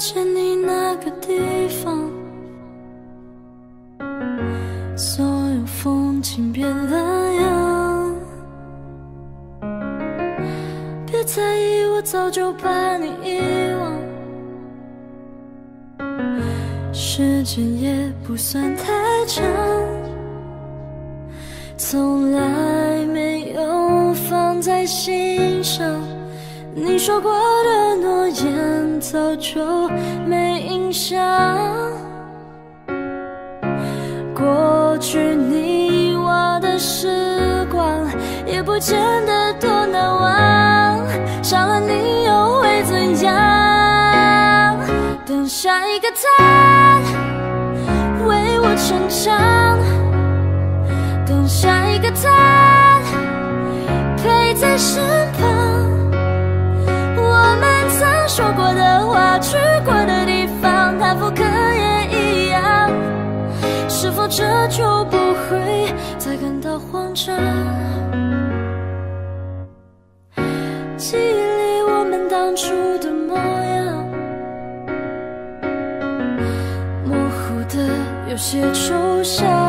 见你那个地方，所有风景变了样。别在意，我早就把你遗忘。时间也不算太长，从来没有放在心上。你说过的诺言早就没印象，过去你我的时光也不见得多难忘，少了你又会怎样？等下一个他为我成长，等下一个他陪在身到慌张？记忆里我们当初的模样，模糊的有些抽象。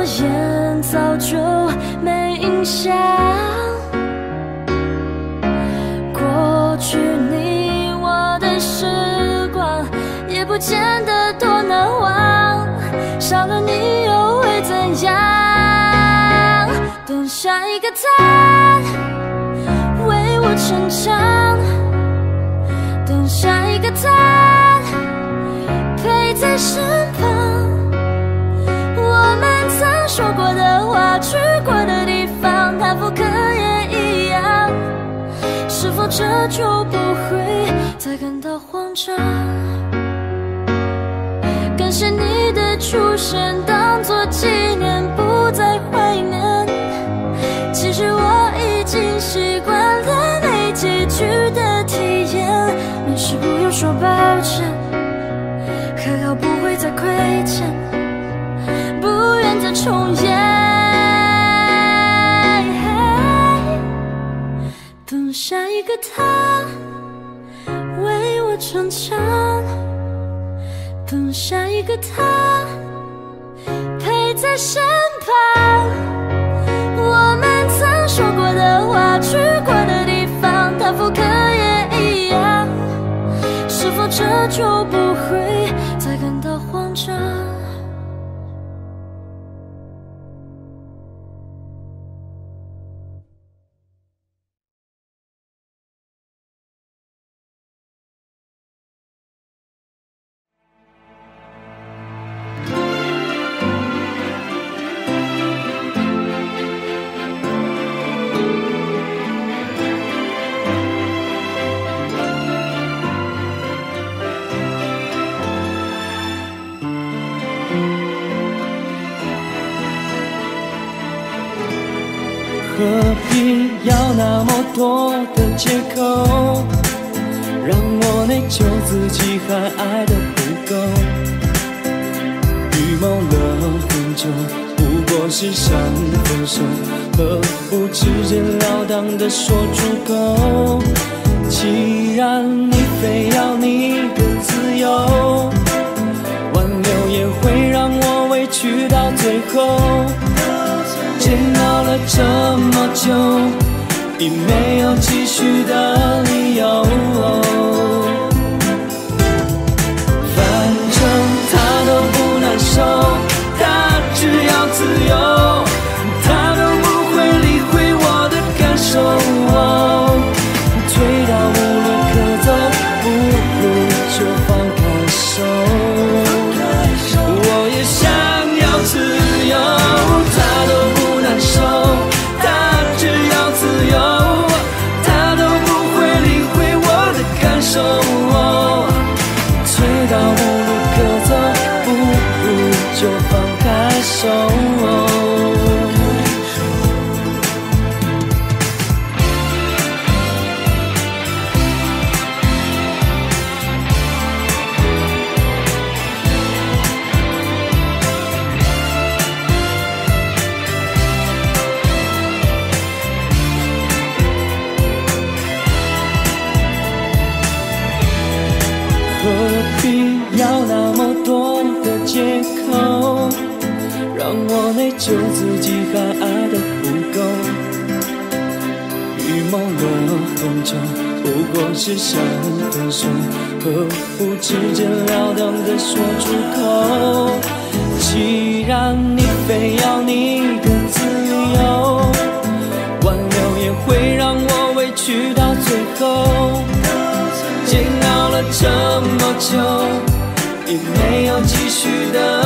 诺言早就没印象，过去你我的时光也不见得多难忘，少了你又会怎样？等下一个他为。我成长，等下一个他陪在身旁。说过的话，去过的地方，他复刻也一样。是否这就不会再感到慌张？感谢你的出现，当作纪念，不再怀念。其实我已经习惯了没。结局的体验，没事不用说抱歉，重演。等下一个他为我逞强，等下一个他陪在身旁。我们曾说过的话，去过的地方。他复刻也一样，是否这就不会再感到慌张？借口，让我内疚自己还爱的不够。预谋了很久，不过是想分手，何不直截了当的说出口？既然你非要你的自由，挽留也会让我委屈到最后。煎熬了这么久。已没有继续的理由。是想分手何不直截了当的说出口既然你非要你的自由挽留也会让我委屈到最后。煎熬了这么久已没有继续的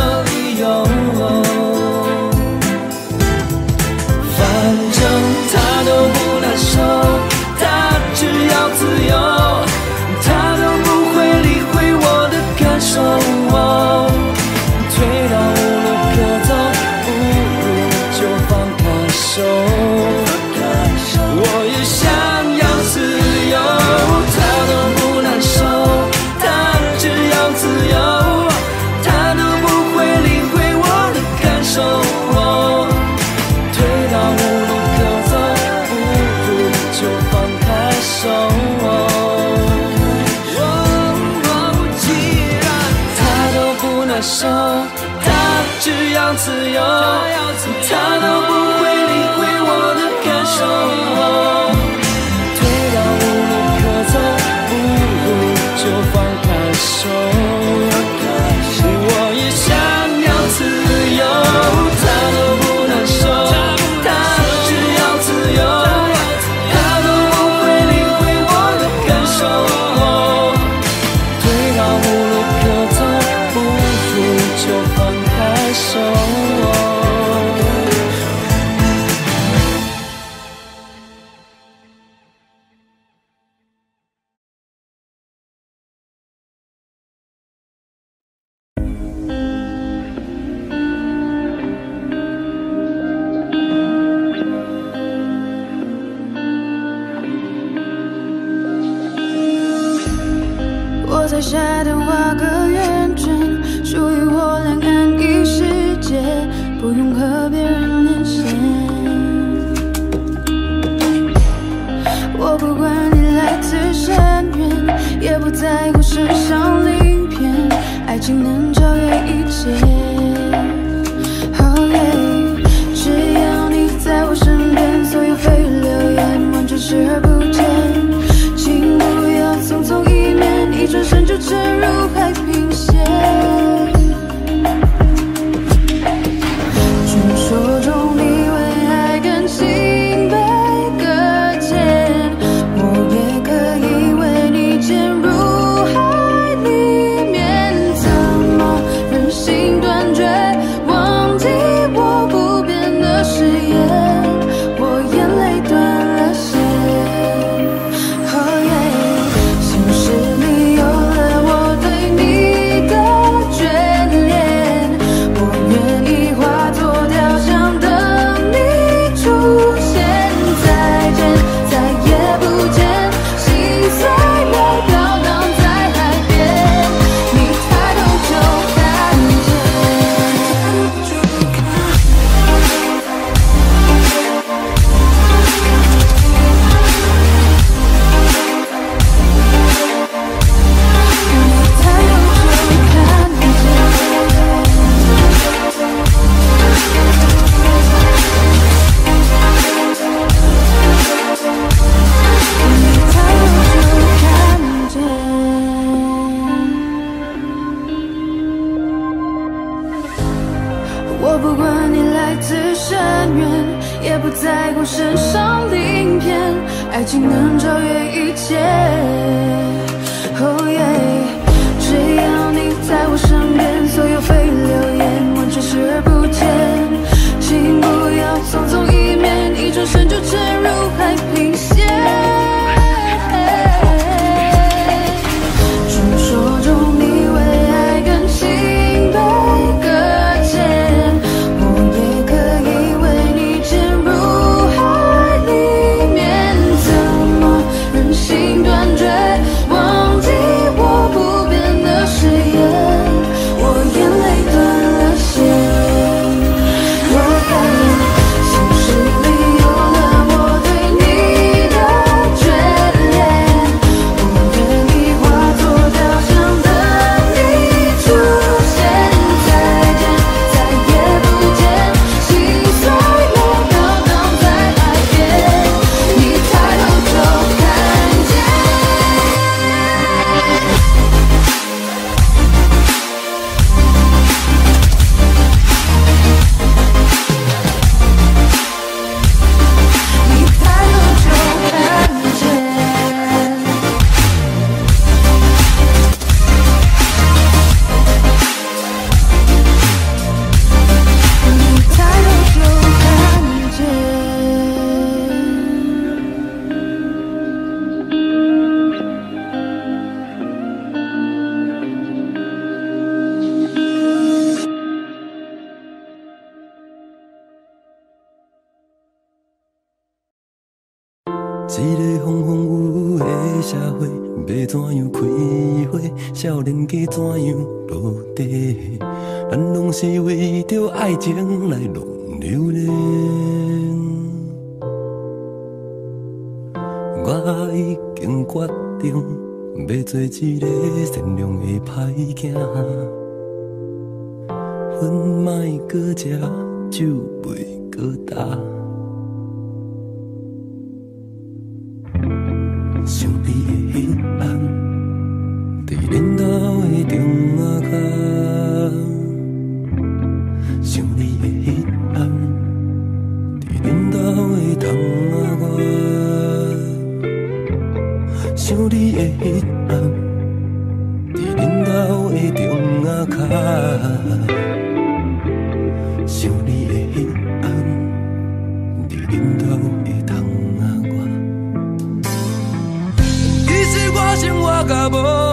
生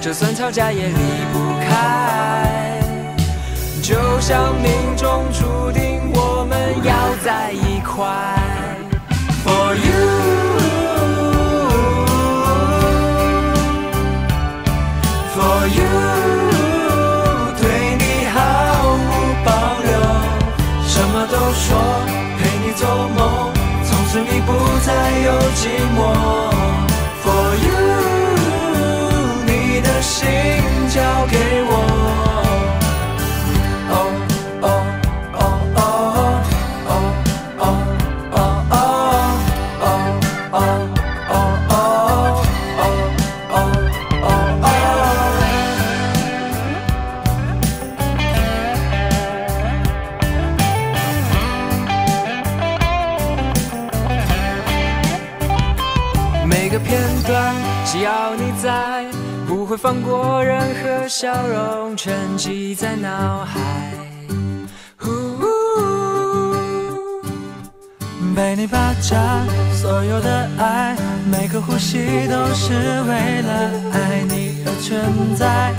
就算吵架也离不开就像命中注定我们要在一块 for you for you 对你毫无保留什么都说陪你做梦从此你不再有寂寞。心交给我。放过任何笑容，沉寂在脑海。被你霸占所有的爱，每个呼吸都是为了爱你而存在。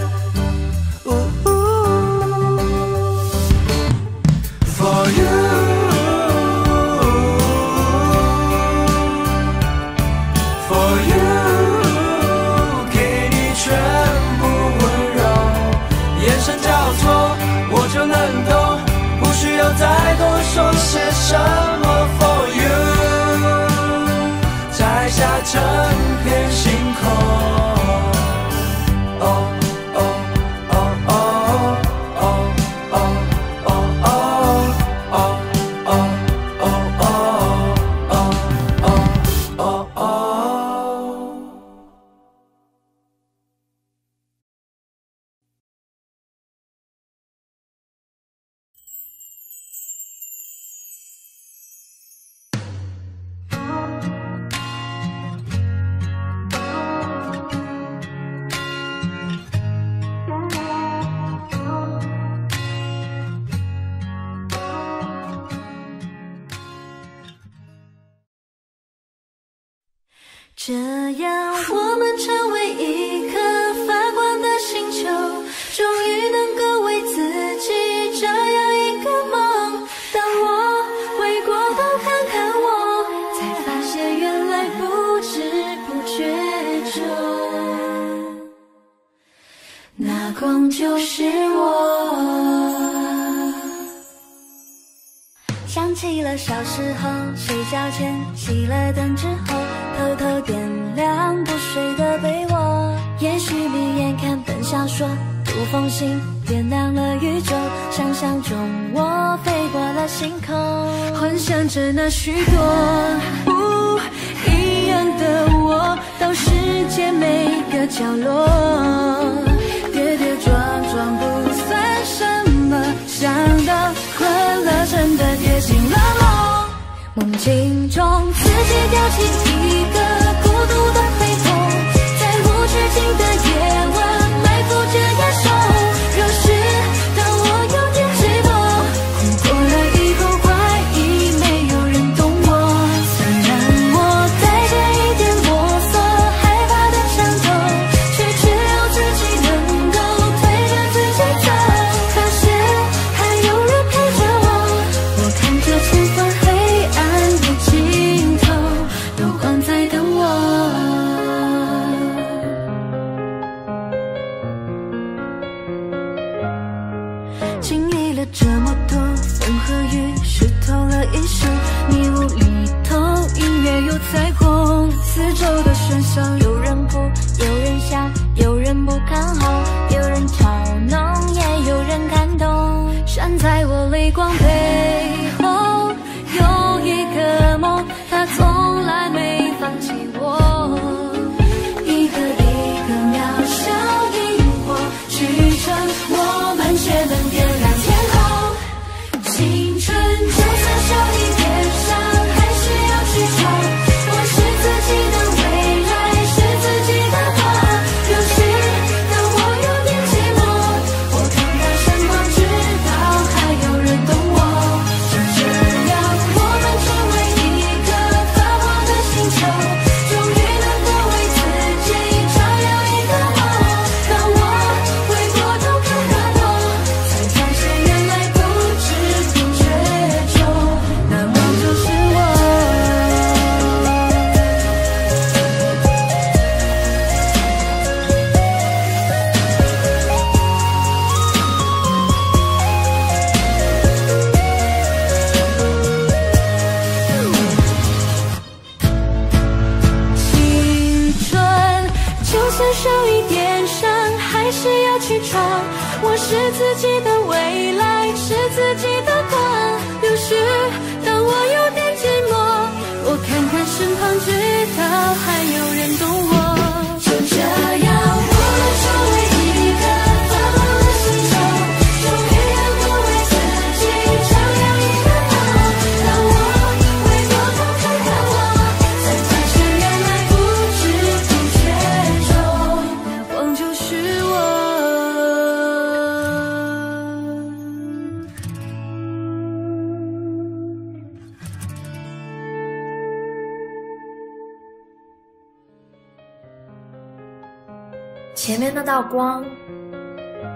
那道光。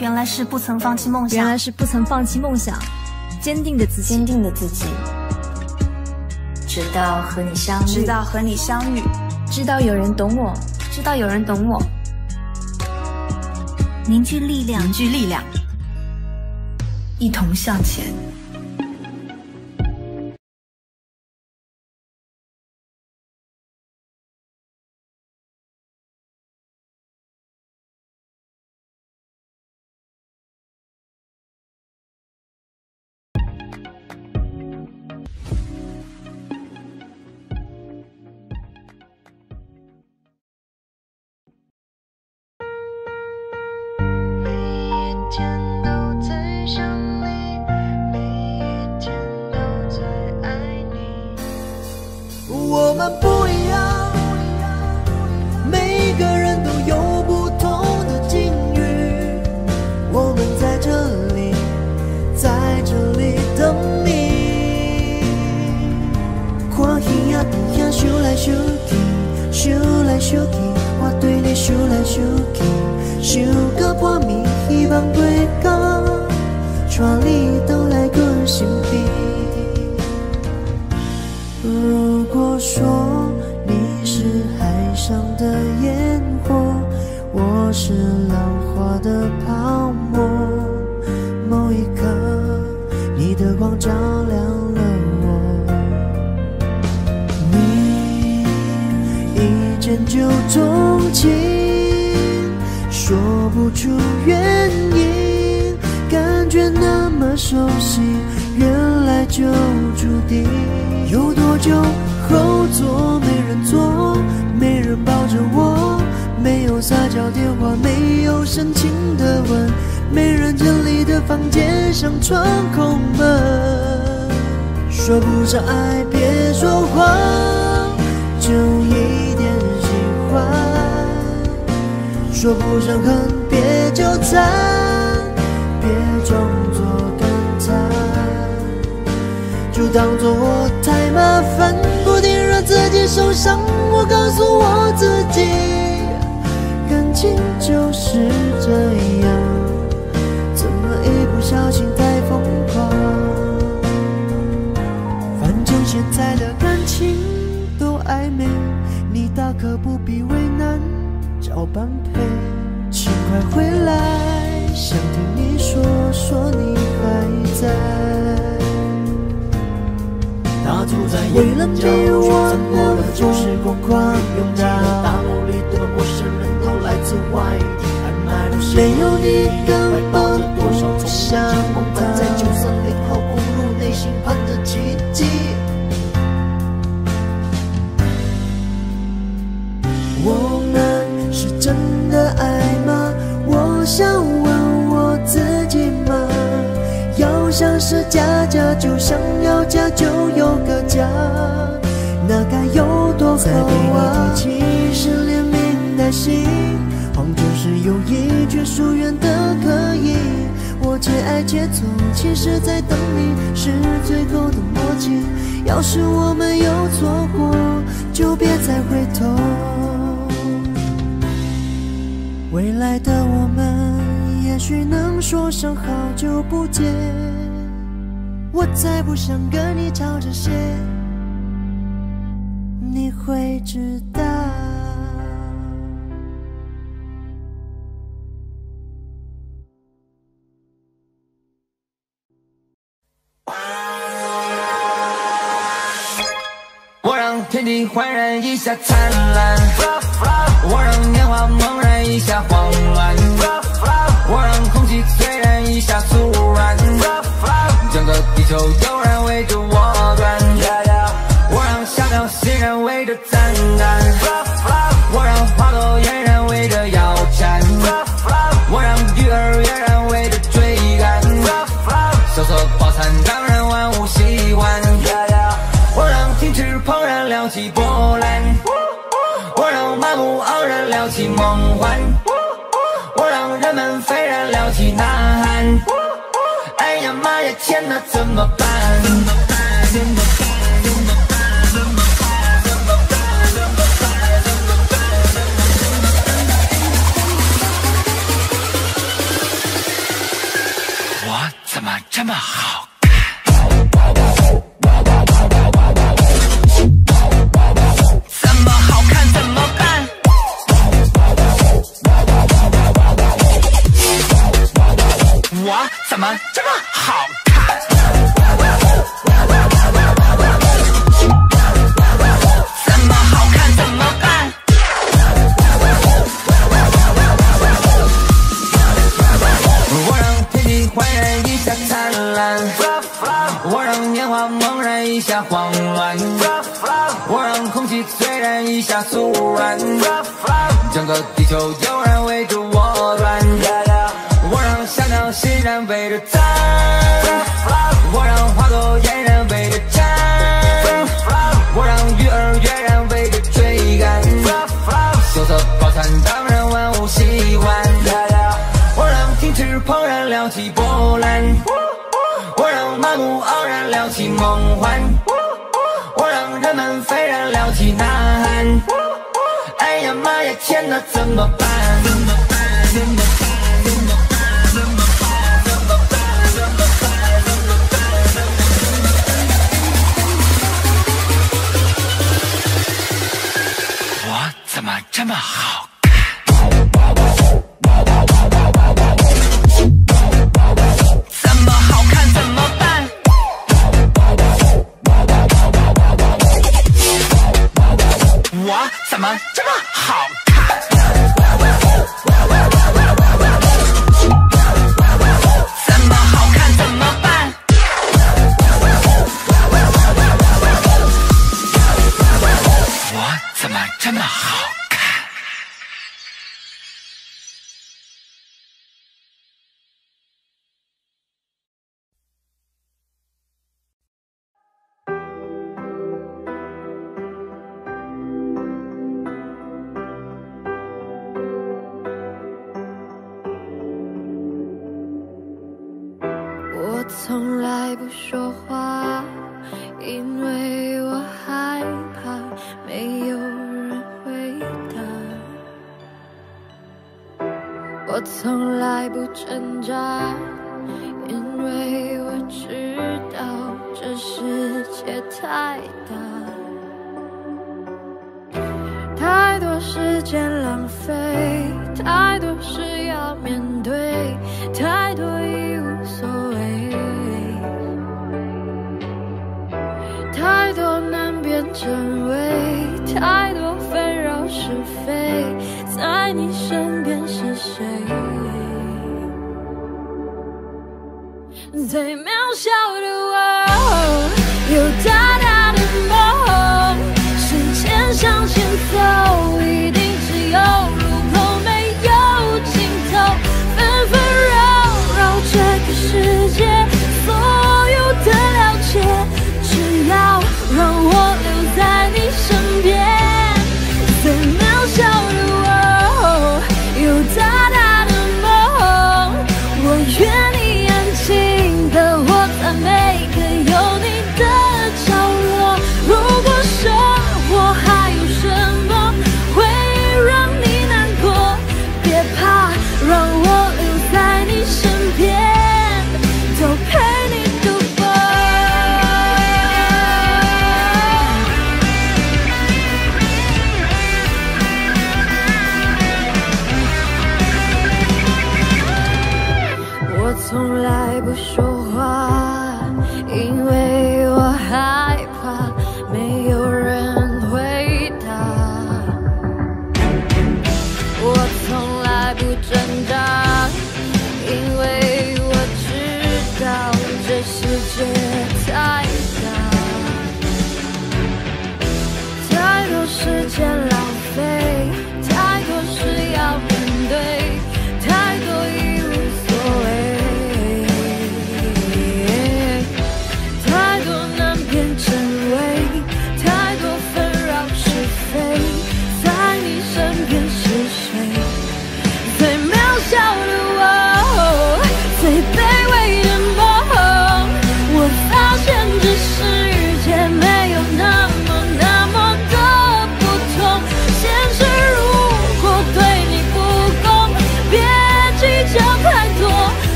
原来是不曾放弃梦想。原来是不曾放弃梦想。坚定的自坚定的自己。直到和你相遇。直到和你相遇。直到有人懂我。直到有人懂我。凝聚力量。凝聚力量。一同向前。照亮了我你一见就钟情说不出原因感觉那么熟悉原来就注定。有多久后座没人坐没人抱着我没有撒娇电话没有深情的吻。没人整理的房间像窗空门说不上爱别说谎就一点喜欢说不上恨别纠缠别装作感叹就当作我太麻烦不停让自己受伤我告诉我自己感情就是这样小心太疯狂。反正现在的感情都暧昧，你大可不必为难找般配。请快回来，想听你说说你还在。他住在夜半小路，却穿过了旧时国光拥挤大楼里的陌生人都来自外地，没有你的。想不在九三零后误入内心盼着奇迹。我们是真的爱吗？我想问我自己吗？要想是假假，就想要家就有个家，那该有多好啊！心，黄酒是有一句疏远的可以。我且爱且走，其实，在等你是最后的默契。要是我们有错过，就别再回头。未来的我们，也许能说声好久不见。我才不想跟你吵这些，你会知道。我天地焕然一下灿烂，我让年华猛然一下慌乱，我让空气突然一下酥软，整个地球突然围着我转。我让小鸟欣然围着赞叹。撩起梦幻，我让人们沸然撩起呐喊。哎呀妈呀，天呐，怎么办？怎么办？怎么办？怎么办？怎么办？怎么办？怎么办？怎么办？怎么办？我怎么这么好？么这么好看？怎么好看怎么办？我让天地焕然一下灿烂，我让年华猛然一下慌乱，我让空气虽然一下酥软，整个地球悠然围着然围着赞，我让花朵嫣然围着绽，我让鱼儿跃然围着追赶，瑟瑟饱餐当然万物喜欢。我让停止怦然撩起波澜，我让麻木盎然撩起梦幻，我让人们斐然撩起呐喊。哎呀妈呀，天哪，怎么办？我太多纷扰是非，在你身边是谁？最渺小的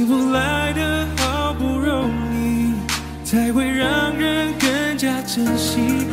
幸福来得好不容易才会让人更加珍惜。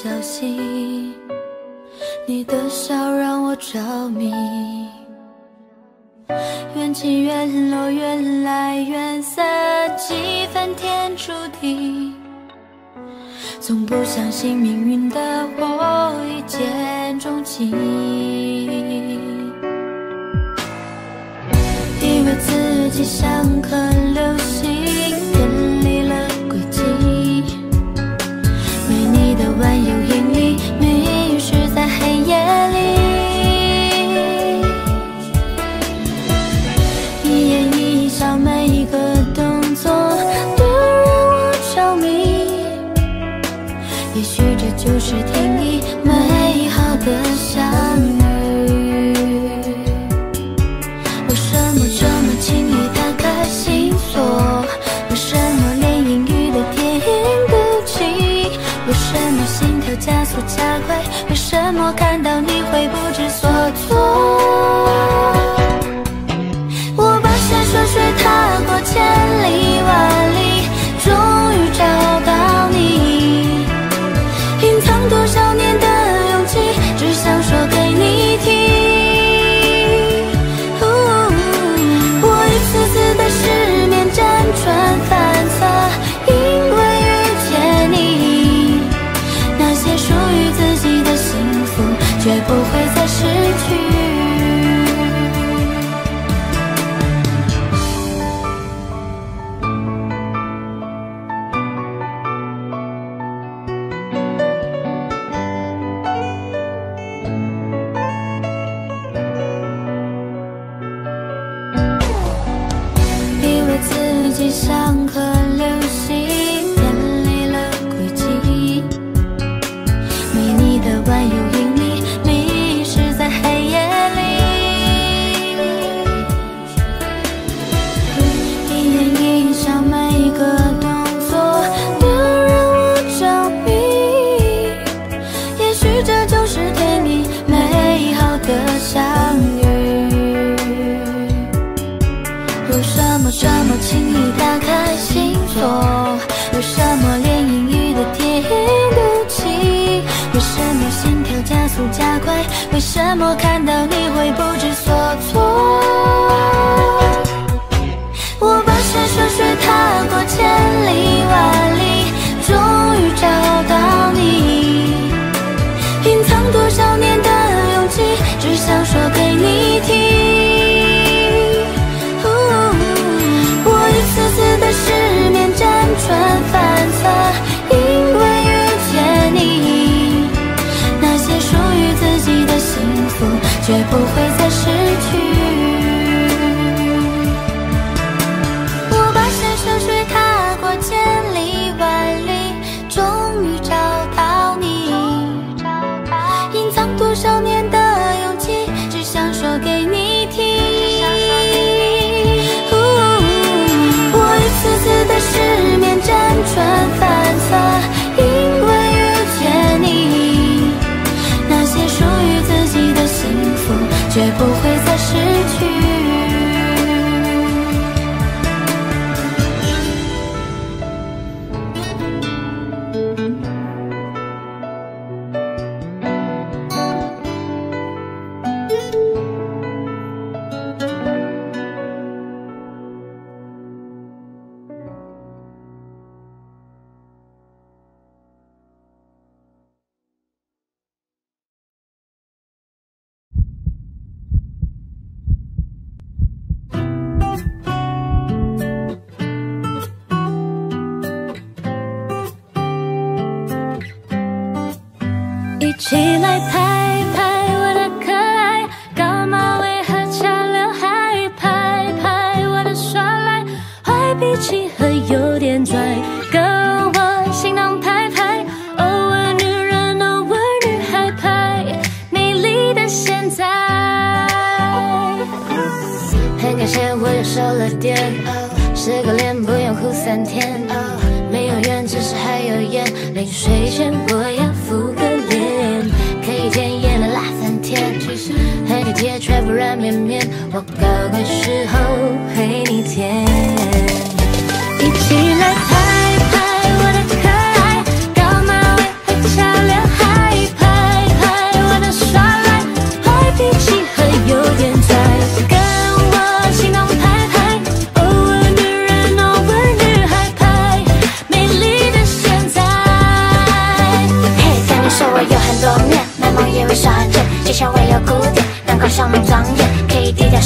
小心你的笑让我着迷。缘起缘落缘来缘散几分天注定。从不相信命运的我一见钟情以为自己像颗流星万有引力迷失在黑夜里。一言一笑每个动作都让我着迷。也许这就是天意所措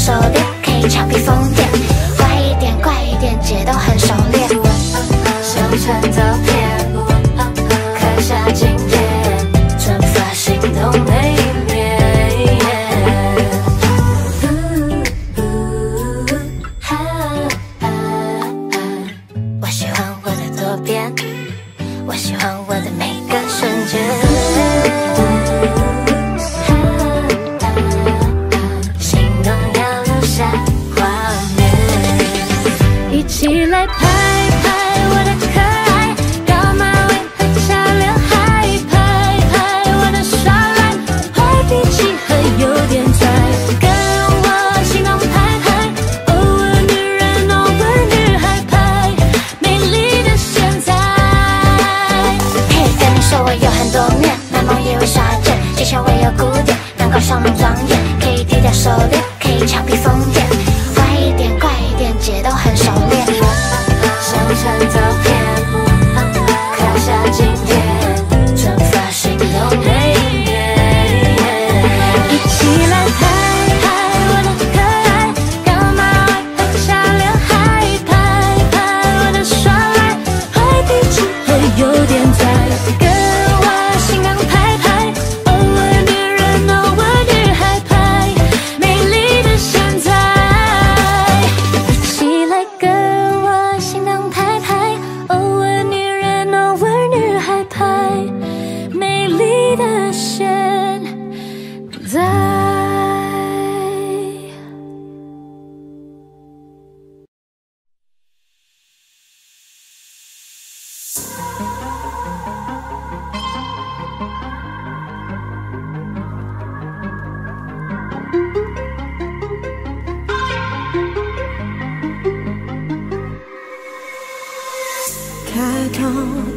可以低调收敛，可以俏皮疯癫，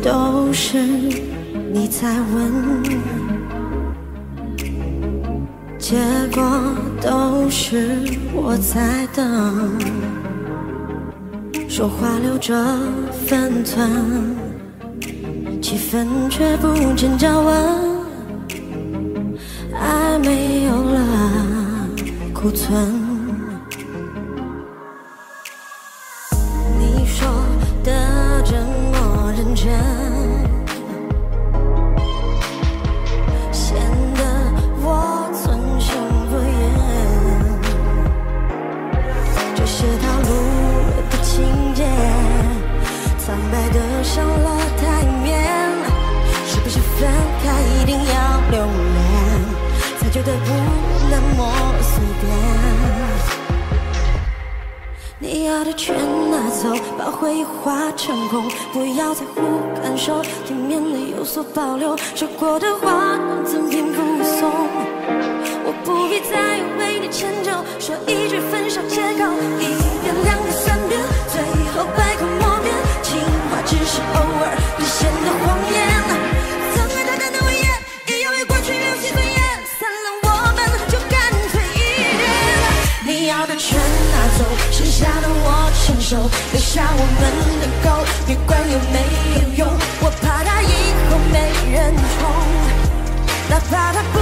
都是你在问，结果都是我在等，说话留着分寸，气氛却不见降温，爱没有了库存。把回忆化成空，不要在乎感受，体面里有所保留。说过的话当赠品附送，我不必再为你迁就，说一句分手借口，一遍两遍三遍，最后百口莫辩，情话只是偶尔兑现的谎言。曾爱他的诺言，也由于过去留起尊严，散了我们就干脆一点。你要的全拿走，剩下的我手，留下我们的狗，别管有没有用，我怕它以后没人宠，哪怕它不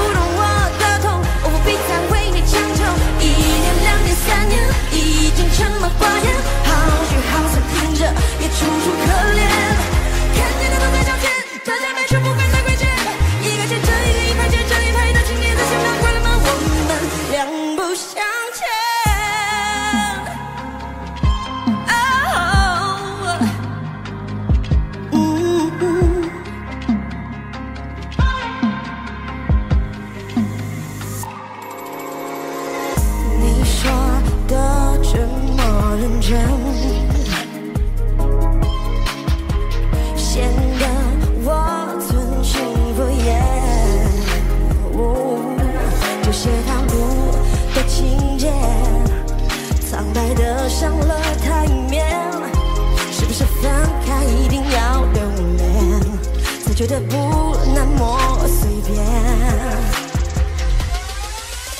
认真，显得我存心敷衍。这些套路的情节，苍白的上了台面，是不是分开一定要留恋，才觉得不那么随便？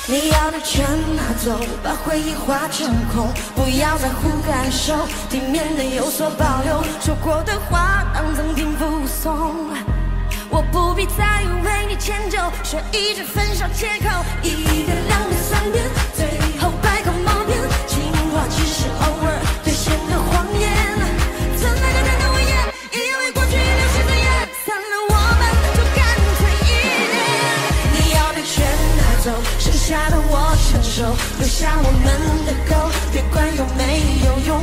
你要的全拿走，把回忆化成空，不要在乎感受，体面的有所保留，说过的话当赠品附送。我不必再为你迁就，说一句分手借口，一遍、两遍、三遍，像我们的狗，别管有没有用，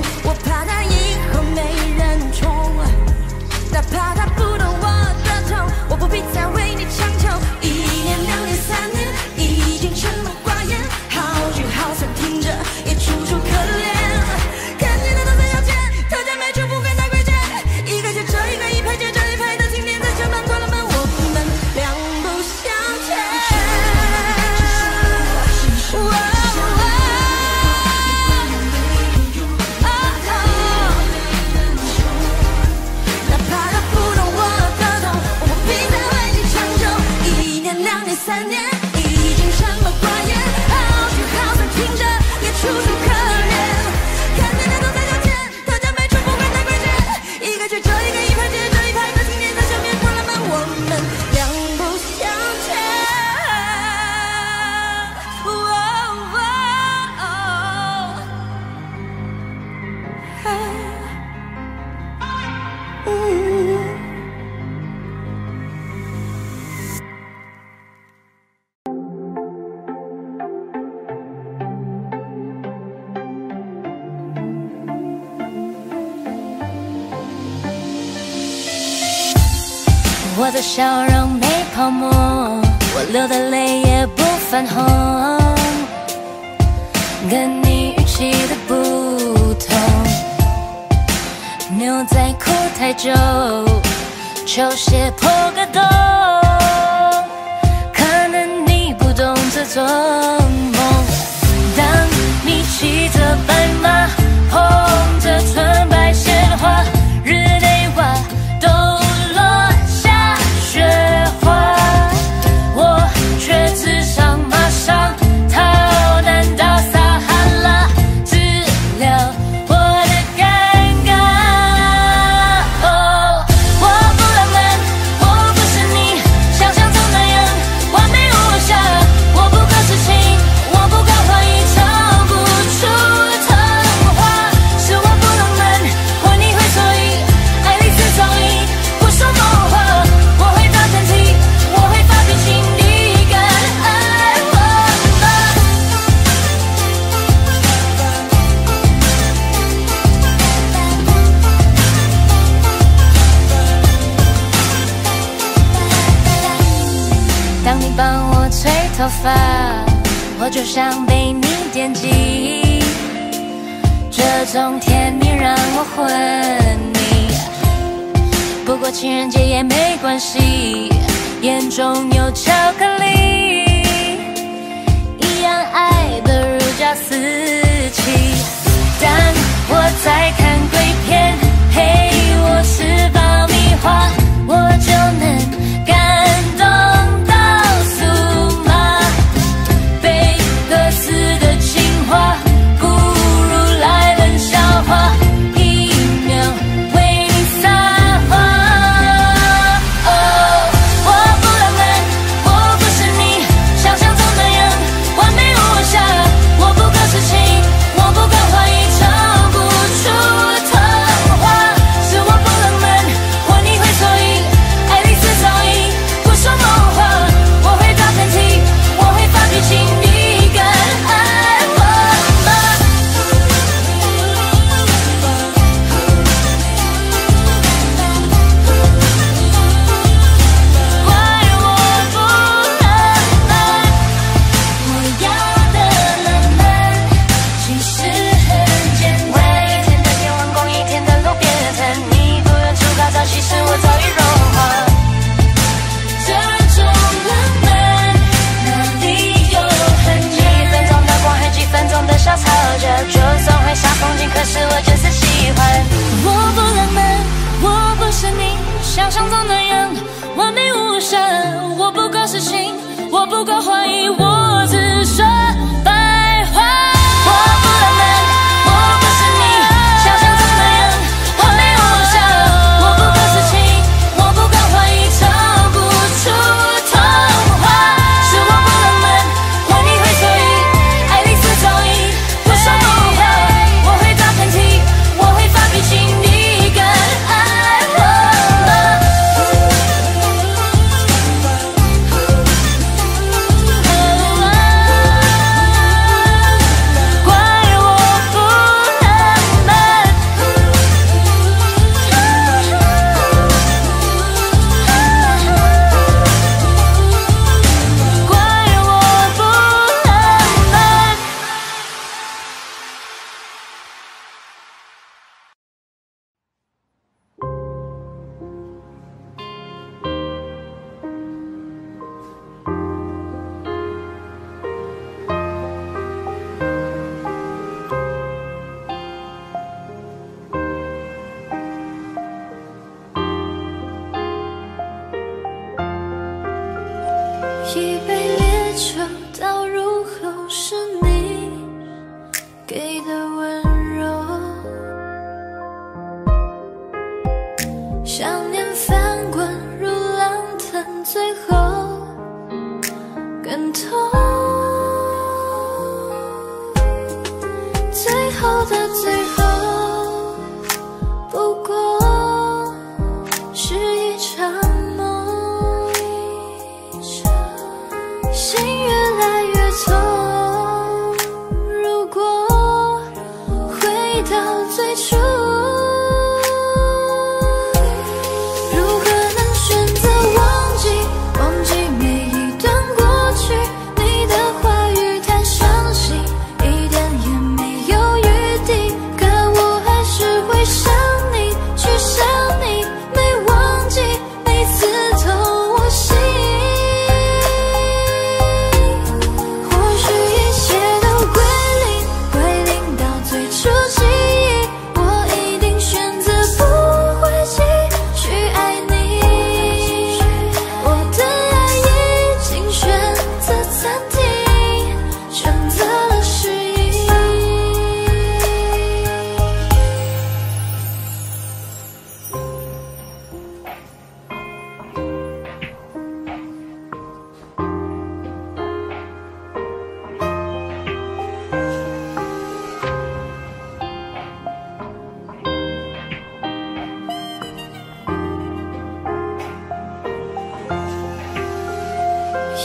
的笑容没泡沫，我流的泪也不泛红，跟你预期的不同。牛仔裤太皱，球鞋破个洞，可能你不懂这种梦。当你骑着白马，红着纯白想被你惦记，这种甜蜜让我昏迷。不过情人节也没关系，眼中有巧克力，一样爱的如胶似漆。当我在看鬼片，陪我吃爆米花，我就能。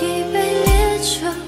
一杯烈酒。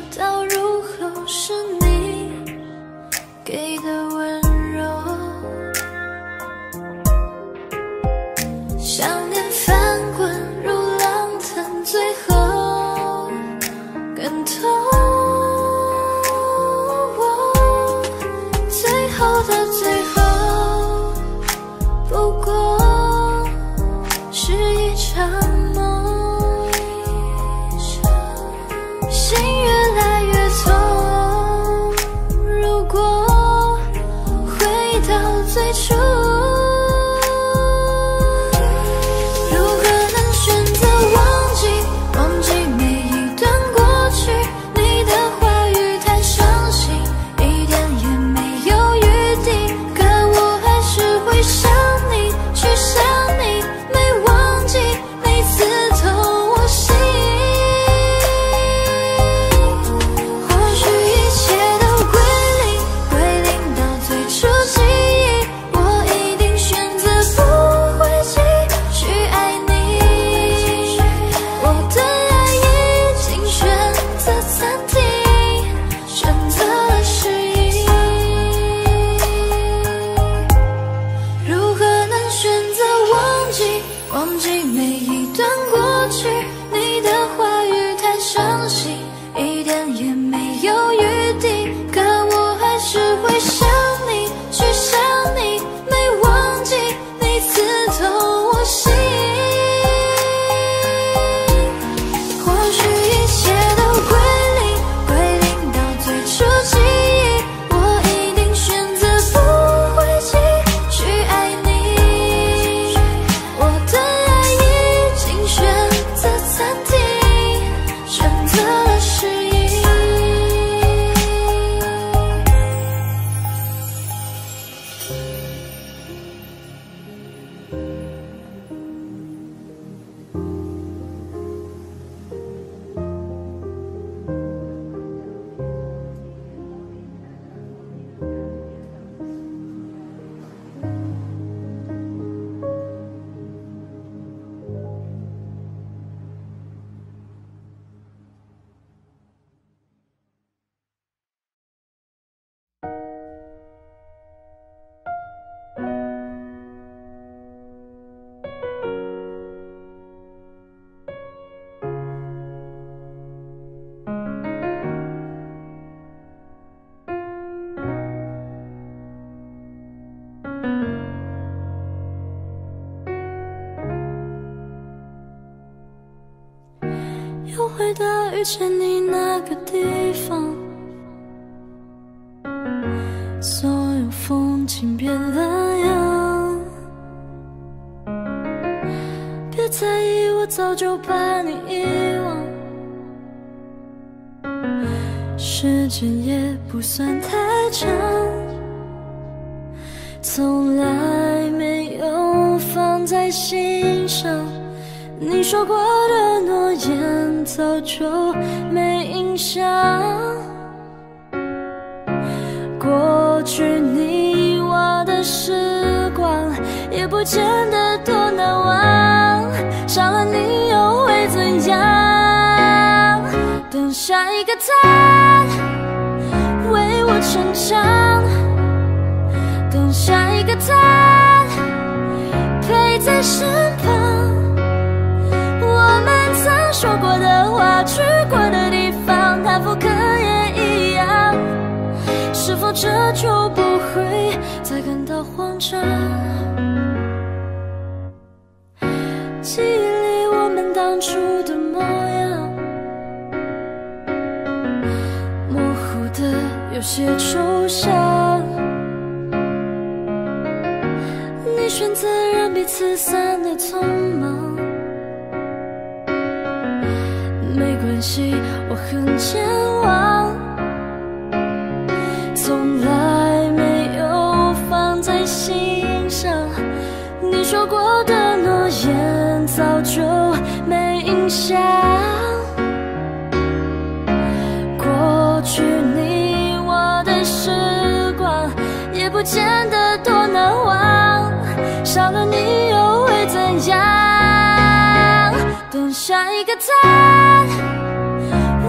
遇见你那个地方，所有风景变了样。别在意，我早就把你遗忘。时间也不算太长，从来没有放在心上。你说过早就没印象，过去你我的时光也不见得多难忘，少了你又会怎样？等下一个他为我成长，等下一个他记忆里我们当初的模样，模糊的有些抽象。你选择让彼此散得匆忙。没关系，我很健忘，早就没印象，过去你我的时光也不见得多难忘，少了你又会怎样？等下一个他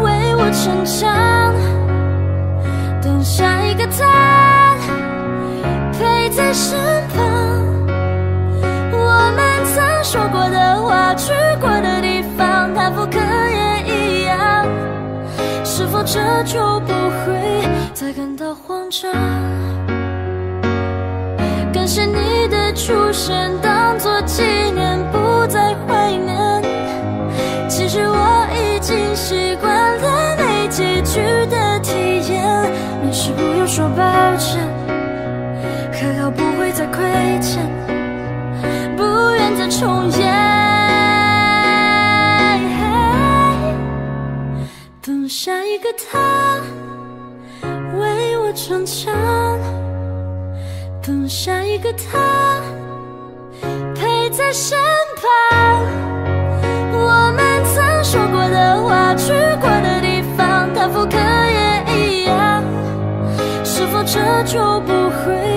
为我成长，等下一个他陪在身旁。这就不会再感到慌张？感谢你的出现，当作纪念，不再怀念。其实我已经习惯了没结局的体验，没事不用说抱歉，还好不会再亏欠，不愿再重演。下一个他为我逞强，等下一个他陪在身旁。我们曾说过的话，去过的地方，他复刻也一样。是否这就不会